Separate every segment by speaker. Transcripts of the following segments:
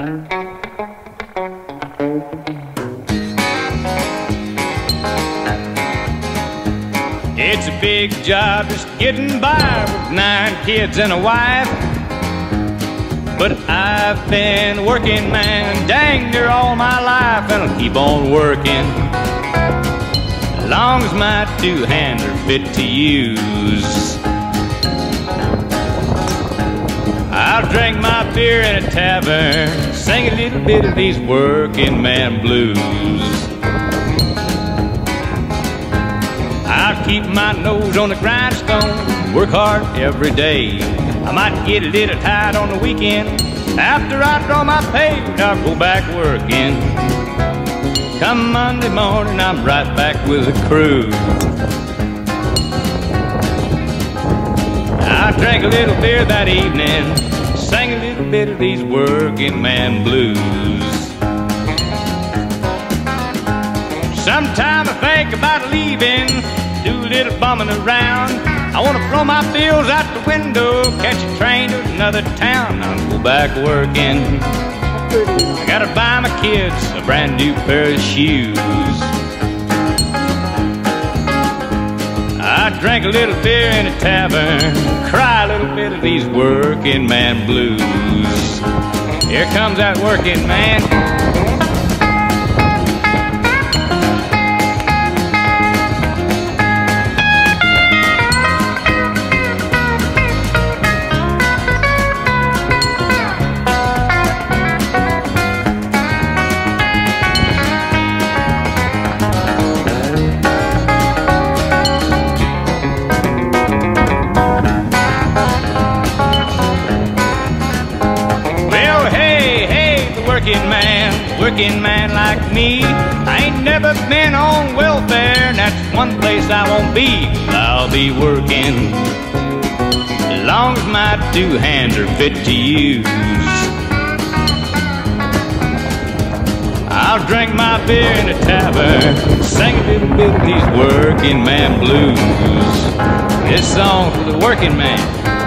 Speaker 1: It's a big job just getting by with nine kids and a wife. But I've been working, man, dang near all my life, and I'll keep on working. As long as my two hands are fit to use. I'll drink my beer in a tavern, sing a little bit of these working man blues. I'll keep my nose on the grindstone, work hard every day. I might get a little tired on the weekend. After I draw my pay, I'll go back working. Come Monday morning, I'm right back with the crew. I drank a little beer that evening, bit of these working man blues. Sometime I think about leaving, do a little bumming around. I wanna throw my bills out the window, catch a train to another town, I'll go back working. I gotta buy my kids a brand new pair of shoes. I drank a little beer in a tavern, cry a little bit of these working man blues. Here comes that working man. Working man like me. I ain't never been on welfare, and that's one place I won't be. I'll be working as long as my two hands are fit to use. I'll drink my beer in a tavern, sing a little bit of these working man blues. This song's for the working man.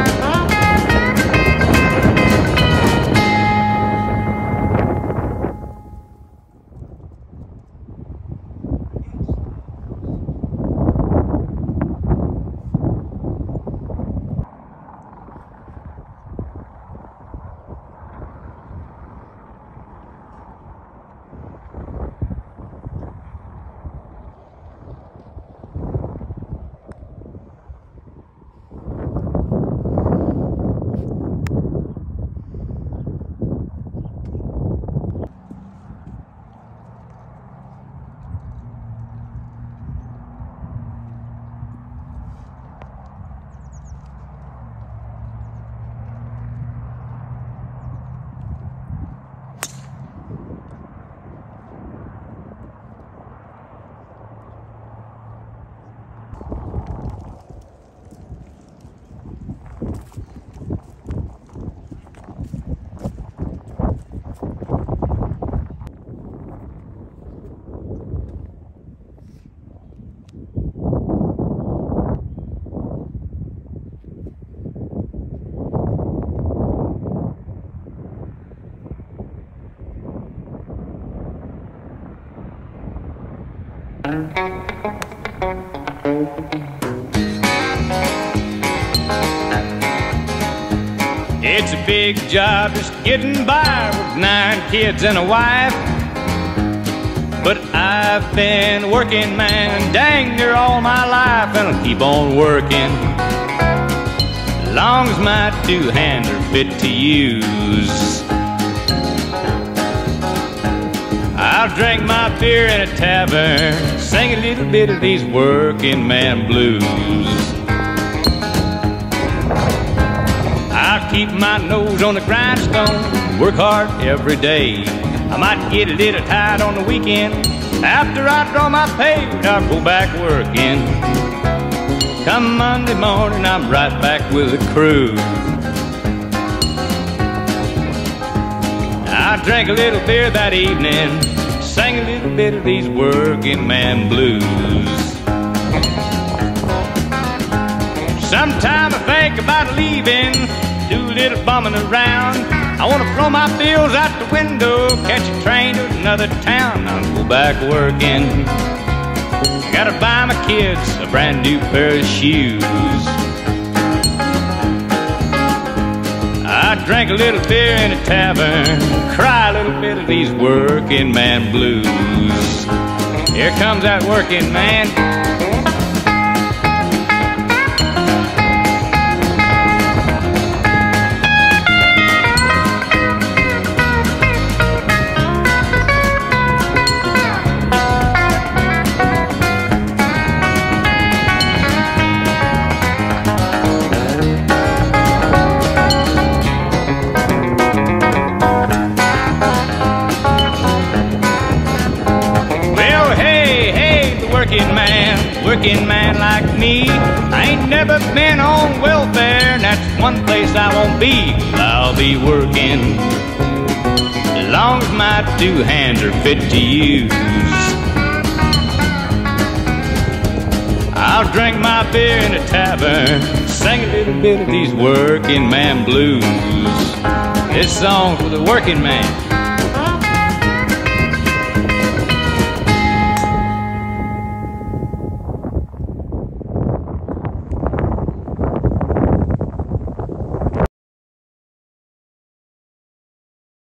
Speaker 1: It's a big job just getting by with nine kids and a wife. But I've been working, man, dang near all my life, and I'll keep on working. Long as my two hands are fit to use. I'll drink my beer in a tavern, sing a little bit of these working man blues. I'll keep my nose on the grindstone, work hard every day. I might get a little tired on the weekend. After I draw my pay, I'll go back working. Come Monday morning, I'm right back with the crew. I drank a little beer that evening, sang a little bit of these working man blues. Sometime I think about leaving, do a little bumming around. I want to throw my bills out the window, catch a train to another town, and go back working. I gotta buy my kids a brand new pair of shoes. I drank a little beer in a tavern, a little bit of these working man blues. Here comes that working man. Like me. I ain't never been on welfare, and that's one place I won't be. I'll be working as long as my two hands are fit to use. I'll drink my beer in a tavern, sing a little bit of these working man blues. This song's for the working man.